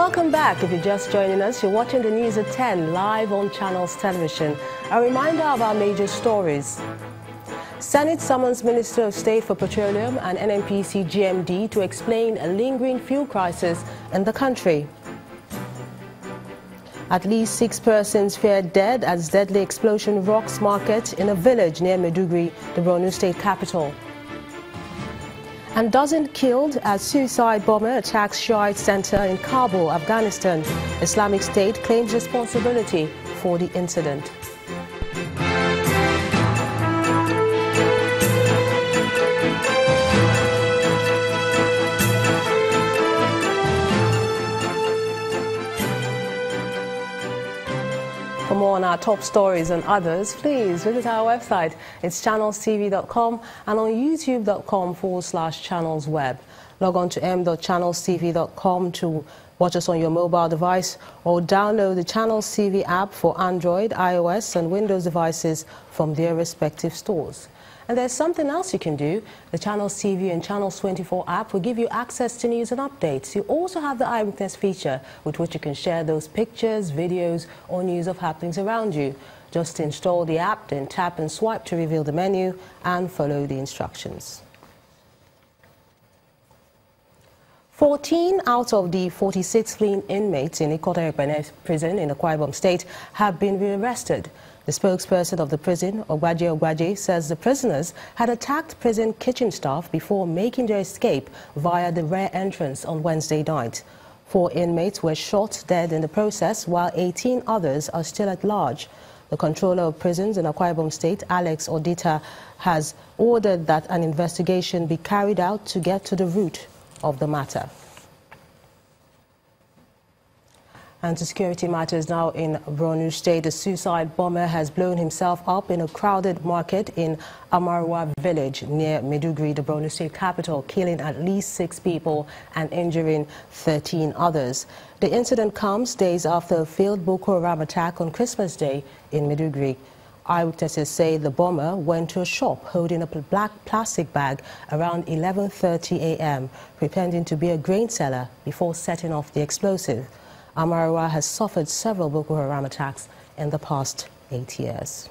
Welcome back. If you're just joining us, you're watching the news at 10 live on Channels Television. A reminder of our major stories. Senate summons Minister of State for Petroleum and NNPC GMD to explain a lingering fuel crisis in the country. At least six persons feared dead as deadly explosion rocks market in a village near Maiduguri, the Borno state capital and dozen killed as suicide bomber attacks Shiite center in Kabul, Afghanistan. Islamic State claims responsibility for the incident. Top stories and others, please visit our website. It's channelstv.com and on youtube.com forward slash channelsweb. Log on to m.channelstv.com to watch us on your mobile device or download the Channels TV app for Android, iOS and Windows devices from their respective stores. And there's something else you can do. The Channels TV and Channels 24 app will give you access to news and updates. You also have the Eyewitness feature with which you can share those pictures, videos or news of happenings around you. Just install the app, then tap and swipe to reveal the menu and follow the instructions. 14 out of the 46 fleeing inmates in Ikota prison in Akwa Ibom State have been rearrested. The spokesperson of the prison, Ogbaje Ogbaje, says the prisoners had attacked prison kitchen staff before making their escape via the rear entrance on Wednesday night. Four inmates were shot dead in the process, while 18 others are still at large. The controller of prisons in Akwa Ibom State, Alex Odita, has ordered that an investigation be carried out to get to the root of the matter. And to security matters now in Borno State, a suicide bomber has blown himself up in a crowded market in Amarwa village near Maiduguri, the Borno State capital, killing at least six people and injuring 13 others. The incident comes days after a failed Boko Haram attack on Christmas Day in Maiduguri. Eyewitnesses say the bomber went to a shop holding a black plastic bag around 11.30 a.m., pretending to be a grain seller before setting off the explosive. Amarwa has suffered several Boko Haram attacks in the past eight years.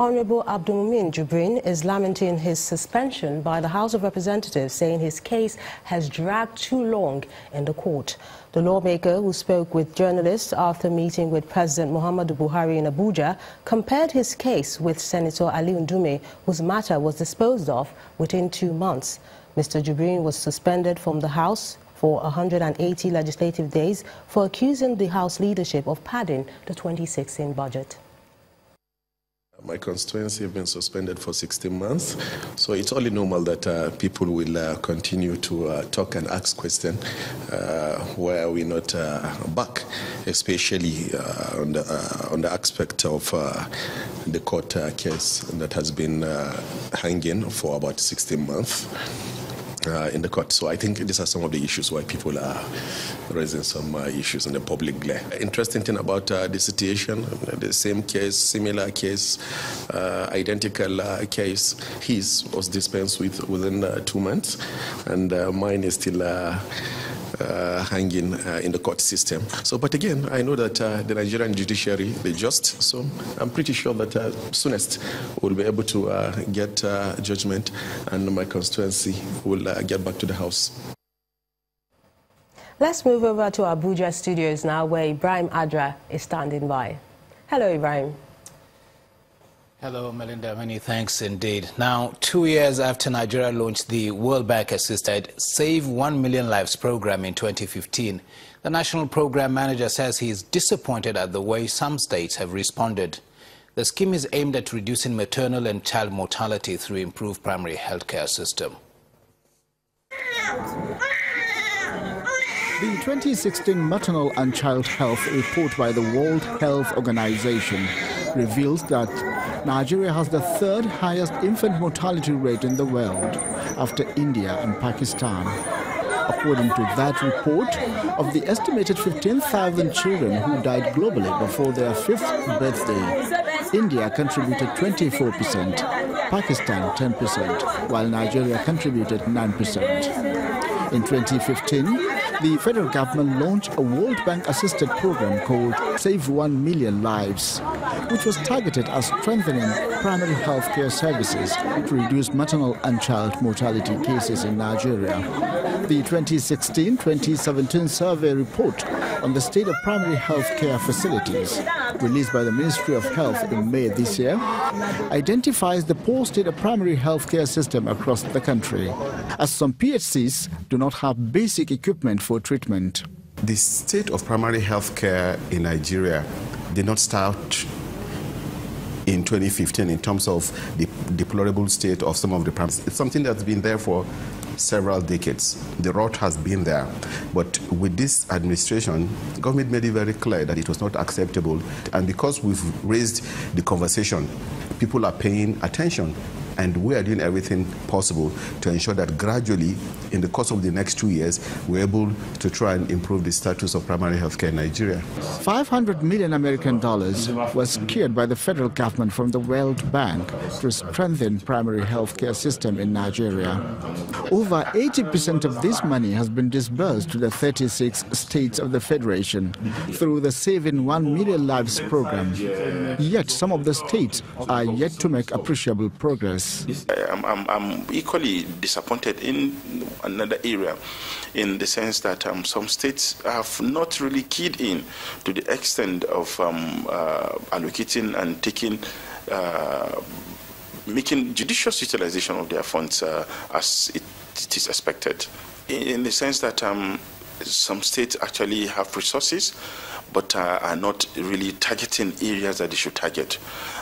Honorable Abdulmumin Jibrin is lamenting his suspension by the House of Representatives, saying his case has dragged too long in the court. The lawmaker, who spoke with journalists after meeting with President Muhammadu Buhari in Abuja, compared his case with Senator Ali Ndume, whose matter was disposed of within two months. Mr. Jibrin was suspended from the House for 180 legislative days for accusing the House leadership of padding the 2016 budget. My constituency have been suspended for 16 months, so it's only normal that uh, people will uh, continue to uh, talk and ask questions uh, where we're not uh, back, especially uh, on the, on, the, aspect of the court case that has been hanging for about 16 months uh, in the court. So I think these are some of the issues why people are raising some uh, issues in the public glare. Interesting thing about uh, the situation, the same case, similar case, uh, identical uh, case, his was dispensed with within uh, two months, and mine is still hanging uh, in the court system. So, but again, I know that uh, the Nigerian judiciary, they just, so I'm pretty sure that uh, soonest we'll be able to uh, get uh, judgment and my constituency will get back to the House. Let's move over to our Abuja studios now where Ibrahim Adra is standing by. Hello, Ibrahim. Hello, Melinda. Many thanks indeed. Now, two years after Nigeria launched the World Bank assisted Save 1 Million Lives program in 2015, the national program manager says he is disappointed at the way some states have responded. The scheme is aimed at reducing maternal and child mortality through improved primary health care system. The 2016 Maternal and Child Health Report by the World Health Organization reveals that Nigeria has the third highest infant mortality rate in the world after India and Pakistan. According to that report, of the estimated 15,000 children who died globally before their fifth birthday, India contributed 24%, Pakistan 10%, while Nigeria contributed 9%. In 2015, the federal government launched a World Bank assisted program called Save 1 Million Lives, which was targeted at strengthening primary health care services to reduce maternal and child mortality cases in Nigeria. The 2016-2017 survey report on the state of primary health care facilities, released by the Ministry of Health in May this year, identifies the poor state of primary health care system across the country, as some PHCs do not have basic equipment for treatment. The state of primary health care in Nigeria did not start in 2015 in terms of the deplorable state of some of the premises. It's something that's been there for several decades. The rot has been there. But with this administration, the government made it very clear that it was not acceptable. And because we've raised the conversation, people are paying attention and we are doing everything possible to ensure that gradually, in the course of the next two years, we're able to try and improve the status of primary health care in Nigeria. 500 million American dollars was secured by the federal government from the World Bank to strengthen primary health care system in Nigeria. Over 80% of this money has been disbursed to the 36 states of the federation through the Saving 1 Million Lives program. Yet some of the states are yet to make appreciable progress. I'm, I'm, I'm, equally disappointed in another area in the sense that um, some states have not really keyed in to the extent of um, uh, allocating and taking. Uh, making judicious utilization of their funds uh, as it, it is expected, in, in, the sense that um, some states actually have resources but uh, are not really targeting areas that they should target.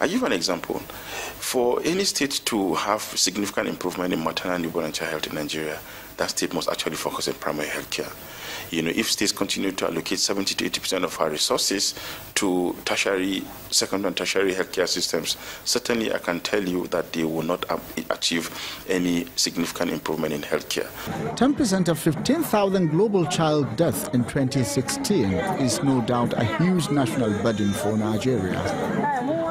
I'll give an example. For any state to have significant improvement in maternal, newborn, and child health in Nigeria, that state must actually focus on primary health care. You know, if states continue to allocate 70 to 80 percent of our resources to tertiary, secondary and tertiary healthcare systems, certainly I can tell you that they will not achieve any significant improvement in healthcare. 10% of 15,000 global child deaths in 2016 is no doubt a huge national burden for Nigeria.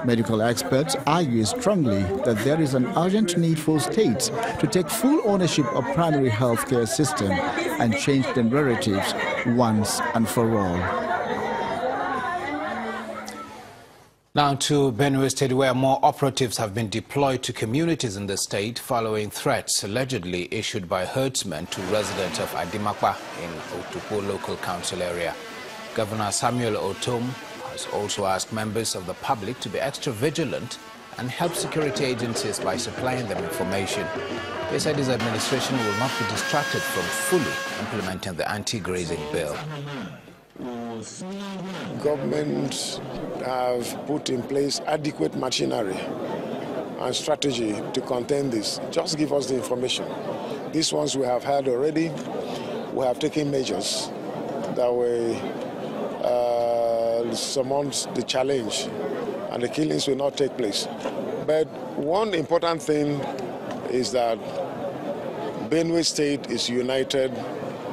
Medical experts argue strongly that there is an urgent need for states to take full ownership of primary health care system and change the narratives once and for all. Now to Benue State, where more operatives have been deployed to communities in the state following threats allegedly issued by herdsmen to residents of Adimakpa in Otukpo local council area. Governor Samuel Ortom has also asked members of the public to be extra vigilant and help security agencies by supplying them information. He said his administration will not be distracted from fully implementing the anti-grazing bill. Government have put in place adequate machinery and strategy to contain this. Just give us the information. These ones we have had already. We have taken measures that way uh, surmount the challenge and the killings will not take place. But one important thing is that Benue State is united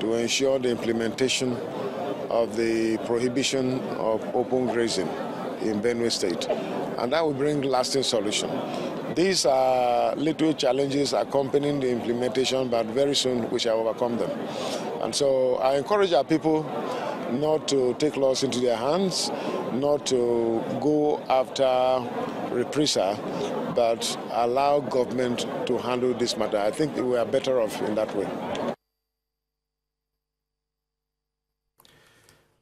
to ensure the implementation of the prohibition of open grazing in Benue State. And that will bring lasting solution. These are little challenges accompanying the implementation, but very soon we shall overcome them. And so I encourage our people not to take laws into their hands, not to go after reprisal, but allow government to handle this matter. I think we are better off in that way.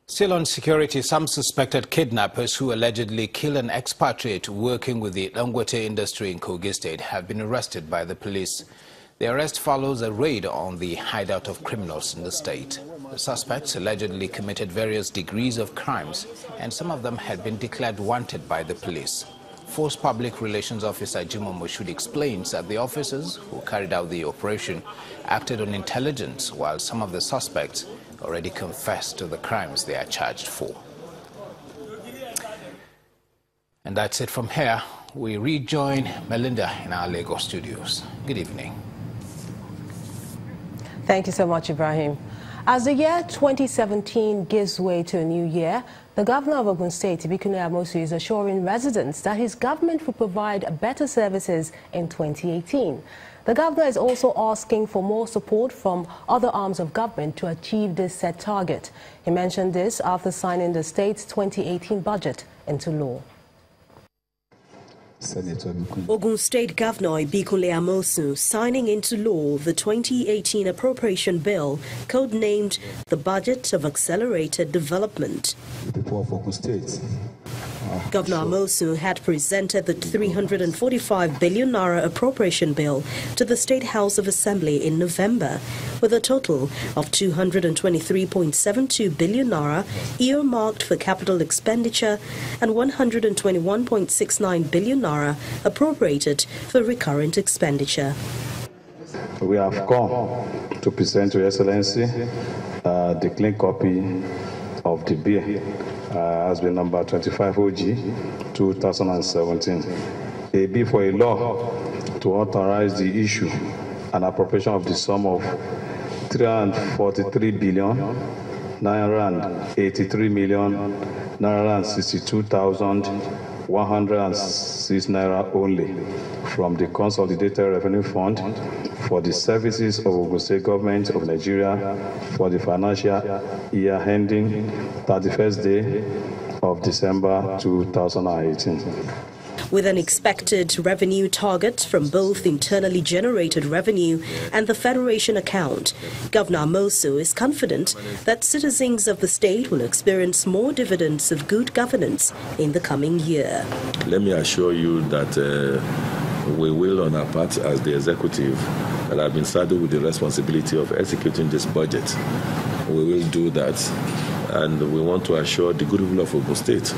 Still on security, some suspected kidnappers who allegedly killed an expatriate working with the Dangote industry in Kogi State have been arrested by the police. The arrest follows a raid on the hideout of criminals in the state. The suspects allegedly committed various degrees of crimes, and some of them had been declared wanted by the police. Force Public Relations Officer Jimoh Moshood explains that the officers who carried out the operation acted on intelligence, while some of the suspects already confessed to the crimes they are charged for. And that's it from here. We rejoin Melinda in our Lagos studios. Good evening. Thank you so much, Ibrahim. As the year 2017 gives way to a new year, the governor of Ogun State, Ibikunle Amosun, is assuring residents that his government will provide better services in 2018. The governor is also asking for more support from other arms of government to achieve this set target. He mentioned this after signing the state's 2018 budget into law. Ogun State Governor Ibikunle Amosun signing into law the 2018 appropriation bill codenamed the Budget of Accelerated Development. The people of Ogun State Governor Amosun had presented the 345 billion naira appropriation bill to the State House of Assembly in November, with a total of 223.72 billion naira earmarked for capital expenditure and 121.69 billion naira appropriated for recurrent expenditure. We have come to present to Your Excellency uh, the clean copy of the bill uh, has been number 25 OG 2017. A bill for a law to authorize the issue and appropriation of the sum of 343 billion 983 million 962,106 naira only from the Consolidated Revenue Fund for the services of Ogun State Government of Nigeria for the financial year ending 31st day of December 2018 with an expected revenue target from both internally generated revenue and the Federation account. Governor Amosun is confident that citizens of the state will experience more dividends of good governance in the coming year. Let me assure you that uh, we will, on our part as the executive that have been saddled with the responsibility of executing this budget, we will do that. And we want to assure the good people of Ogun State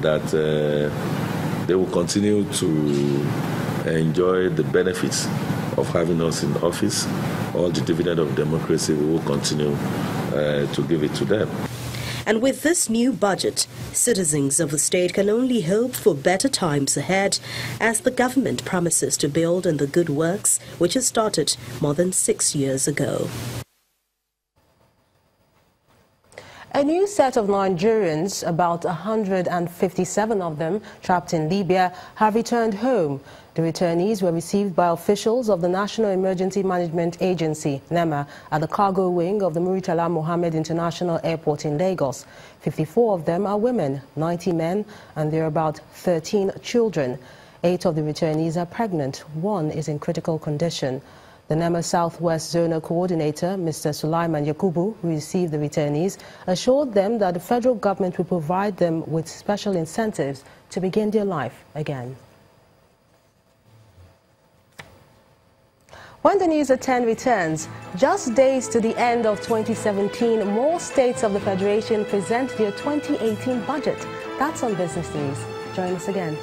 that uh, they will continue to enjoy the benefits of having us in office. All the dividend of democracy, we will continue uh, to give it to them. And with this new budget, citizens of the state can only hope for better times ahead as the government promises to build on the good works which has started more than six years ago. A new set of Nigerians, about 157 of them trapped in Libya, have returned home. The returnees were received by officials of the National Emergency Management Agency, NEMA, at the cargo wing of the Murtala Muhammed International Airport in Lagos. 54 of them are women, 90 men, and there are about 13 children. Eight of the returnees are pregnant. One is in critical condition. The NEMA Southwest Zonal Coordinator, Mr. Sulaiman Yakubu, who received the returnees, assured them that the federal government will provide them with special incentives to begin their life again. When the News at 10 returns, just days to the end of 2017, more states of the Federation present their 2018 budget. That's on Business News. Join us again.